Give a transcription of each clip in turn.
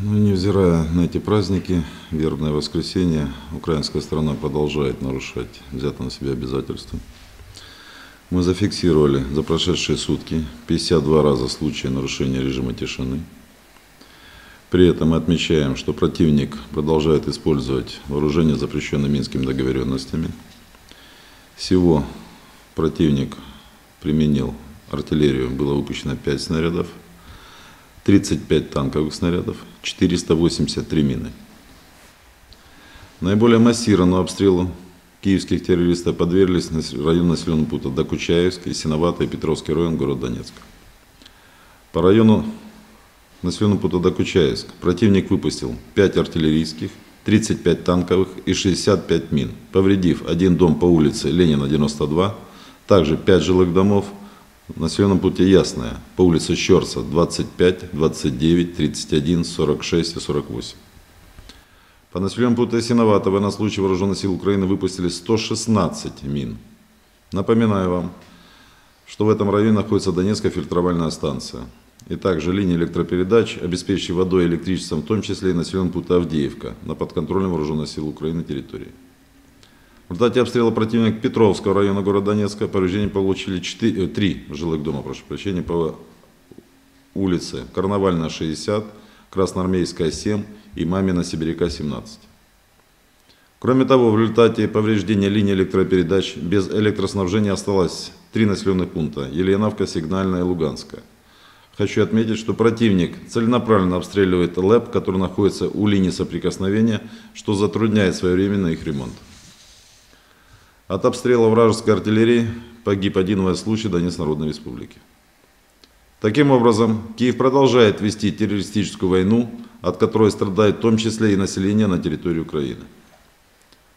Ну, невзирая на эти праздники, вербное воскресенье, украинская сторона продолжает нарушать взятые на себя обязательства. Мы зафиксировали за прошедшие сутки 52 раза случаи нарушения режима тишины. При этом мы отмечаем, что противник продолжает использовать вооружение, запрещенное Минскими договоренностями. Всего противник применил артиллерию, было выпущено 5 снарядов, 35 танковых снарядов, 483 мины. Наиболее массированному обстрелу киевских террористов подверглись район населенного пункта Докучаевск, Синоватый и Петровский район города Донецк. По району населенного пункта Докучаевск противник выпустил 5 артиллерийских, 35 танковых и 65 мин, повредив один дом по улице Ленина 92, также 5 жилых домов, в населенном пункте Ясная, по улице Щерца 25, 29, 31, 46 и 48. По населенному пункту Синоватого на случай вооруженных сил Украины выпустили 116 мин. Напоминаю вам, что в этом районе находится Донецкая фильтровальная станция. И также линии электропередач, обеспечивающие водой и электричеством, в том числе и населенный пункт Авдеевка, на подконтрольном вооруженных сил Украины территории. В результате обстрела противника Петровского района города Донецка повреждения получили 4, 3 э, жилых дома, прошу прощения, по улице Карнавальная 60, Красноармейская 7 и Мамина Сибиряка 17. Кроме того, в результате повреждения линии электропередач без электроснабжения осталось три населенных пункта – Еленовка, Сигнальная и Луганская. Хочу отметить, что противник целенаправленно обстреливает ЛЭП, который находится у линии соприкосновения, что затрудняет своевременно их ремонт. От обстрела вражеской артиллерии погиб один военнослужащий Донецкой Народной Республики. Таким образом, Киев продолжает вести террористическую войну, от которой страдает в том числе и население на территории Украины.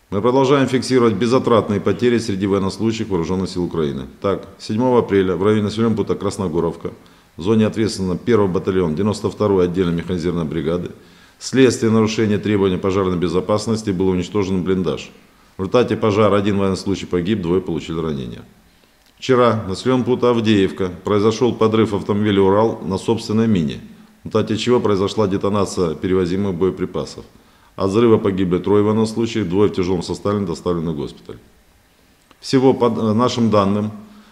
Мы продолжаем фиксировать безотратные потери среди военнослужащих Вооруженных сил Украины. Так, 7 апреля в районе населенного пункта Красногоровка, в зоне ответственного 1 батальон 92-й отдельной механизированной бригады, вследствие нарушения требований пожарной безопасности был уничтожен блиндаж – в результате пожара один военнослужащий погиб, двое получили ранения. Вчера на населенном пункте Авдеевка произошел подрыв автомобиля «Урал» на собственной мине, в результате чего произошла детонация перевозимых боеприпасов. От взрыва погибли трое военнослужащих, двое в тяжелом состоянии доставлены в госпиталь. Всего, по нашим данным,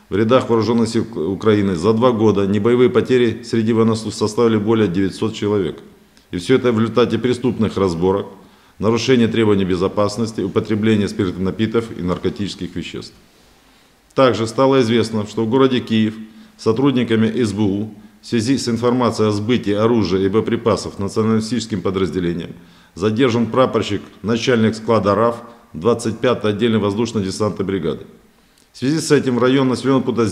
в рядах вооруженных сил Украины за два года небоевые потери среди военнослужащих составили более 900 человек. И все это в результате преступных разборок, нарушение требований безопасности, употребление спиртных напитков и наркотических веществ. Также стало известно, что в городе Киев сотрудниками СБУ в связи с информацией о сбытии оружия и боеприпасов националистическим подразделениям задержан прапорщик, начальник склада РАФ 25-й отдельной воздушно-десантной бригады. В связи с этим район населенного пункта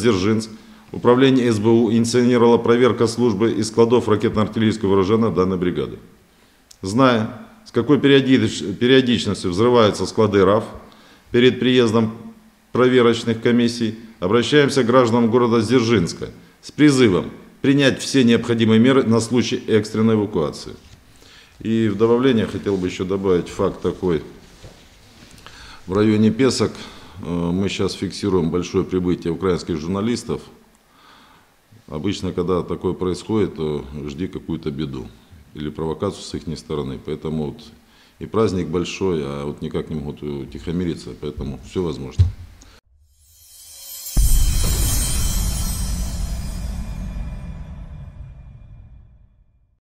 Управление СБУ инициировало проверку службы и складов ракетно-артиллерийского вооружения данной бригады. Зная с какой периодичностью взрываются склады РАФ перед приездом проверочных комиссий, обращаемся к гражданам города Дзержинска с призывом принять все необходимые меры на случай экстренной эвакуации. И в добавление хотел бы еще добавить факт такой. В районе Песок э, мы сейчас фиксируем большое прибытие украинских журналистов. Обычно, когда такое происходит, то жди какую-то беду или провокацию с их стороны. Поэтому вот и праздник большой, а вот никак не могут утихомириться, поэтому все возможно.